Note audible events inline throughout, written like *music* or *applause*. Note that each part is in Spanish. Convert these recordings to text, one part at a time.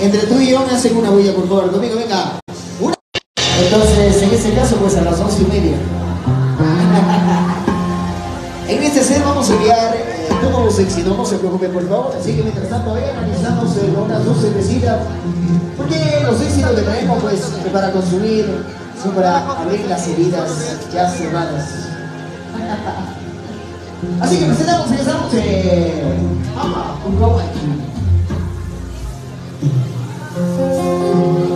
Entre tú y yo me hacen una bulla, por favor. Conmigo, venga. Entonces, en este caso, pues a las once y media. *laughs* en este set vamos a enviar eh, todos los éxitos, no se preocupe, por favor. Así que mientras tanto, vayan analizándose con unas dos cervecitas. Porque los éxitos que traemos, pues, para consumir, son para abrir las heridas ya cerradas. *laughs* Así que presentamos en esta noche a Uruguay. Con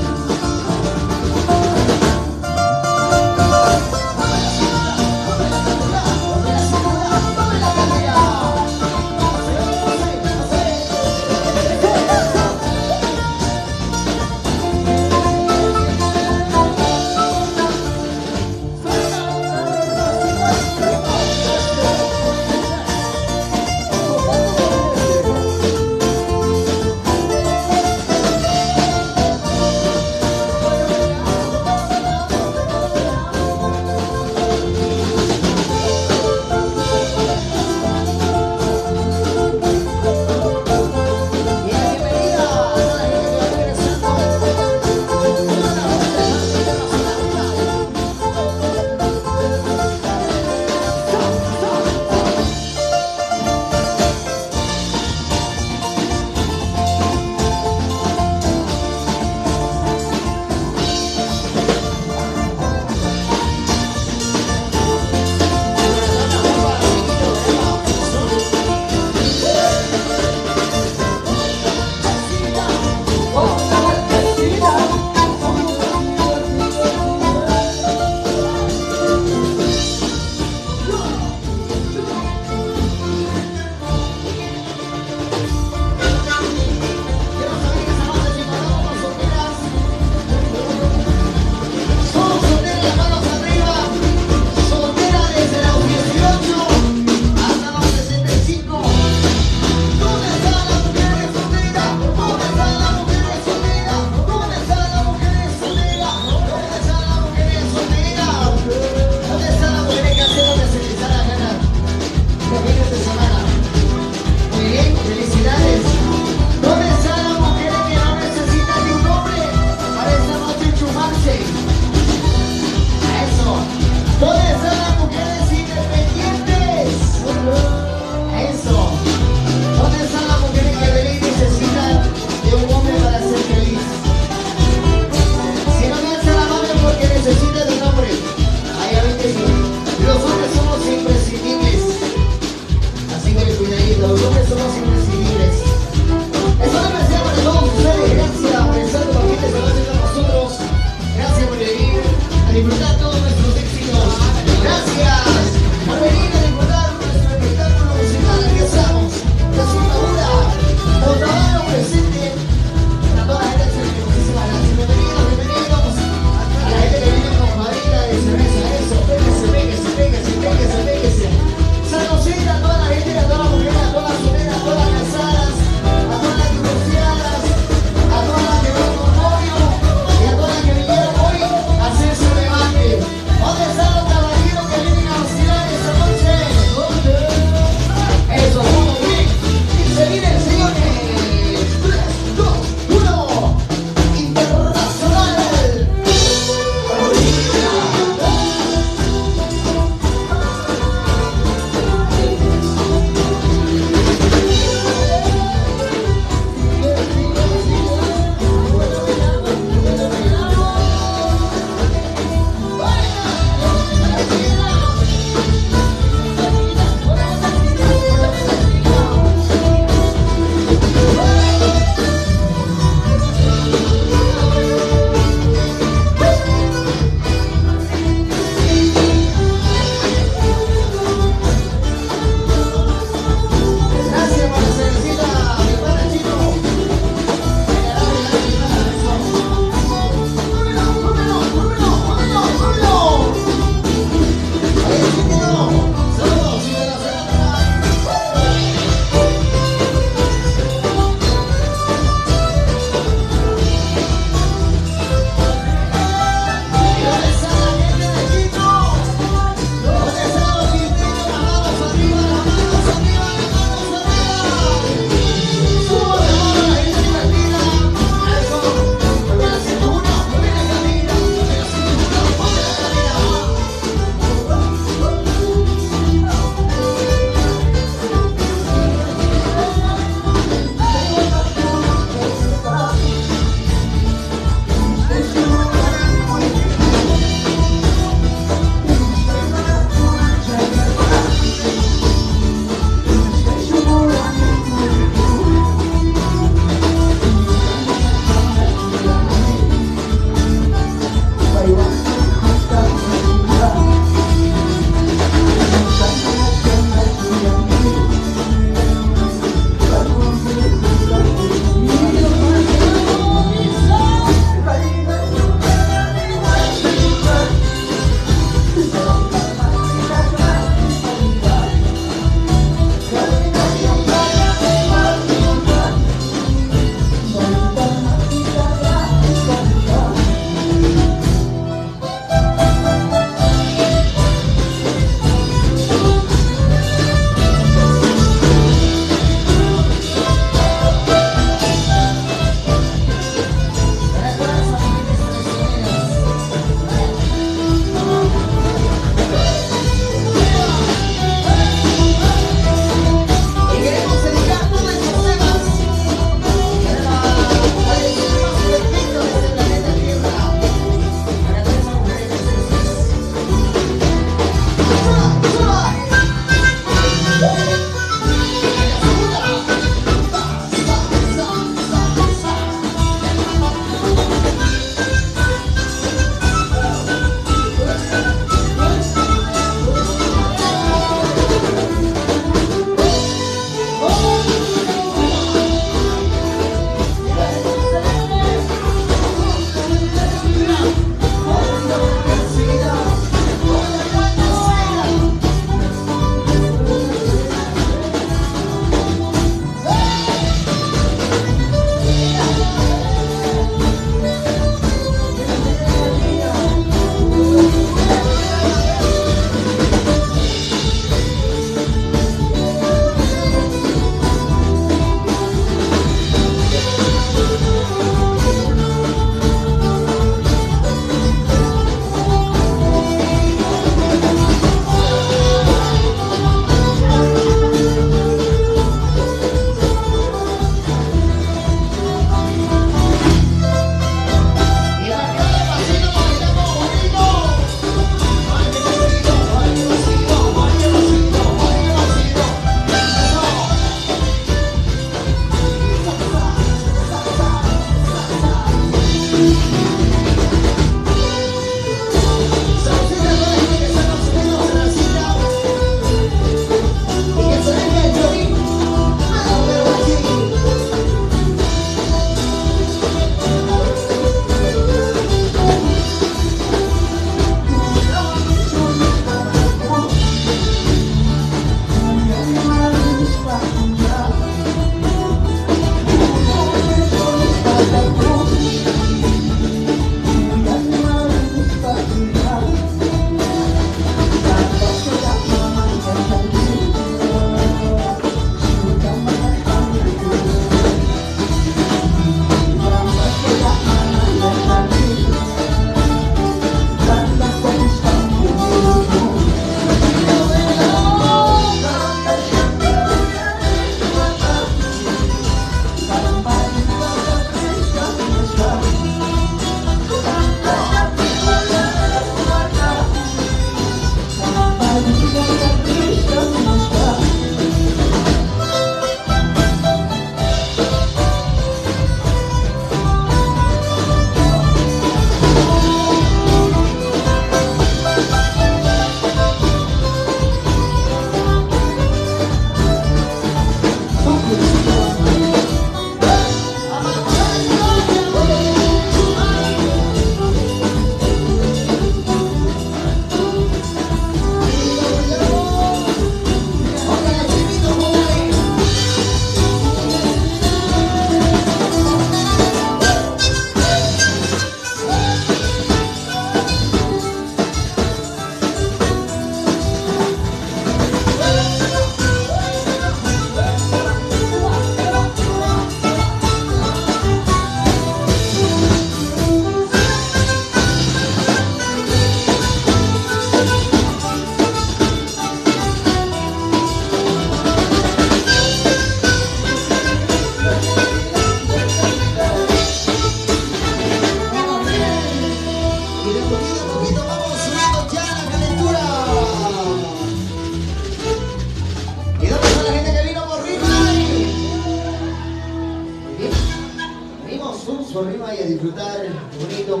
y a disfrutar, bonito.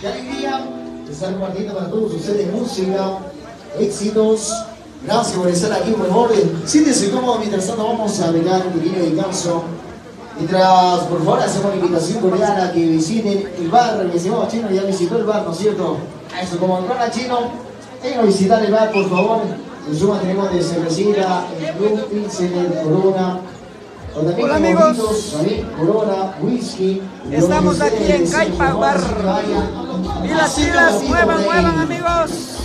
Qué alegría estar compartiendo para todos ustedes música, éxitos. Gracias por estar aquí, por favor. Siéntese cómodo, mientras tanto vamos a pegar un pequeño descanso. Mientras, por favor, hacemos una invitación cordial a que visiten el bar. Mi estimado chino ya visitó el bar, ¿no es cierto? A eso, como entrona chino, vengan a visitar el bar, por favor. En suma tenemos de cervecera, el club, Pilsen, Corona. Hola, amigos. Estamos aquí en Caipa Bar. Y las como muevan, muevan, amigos.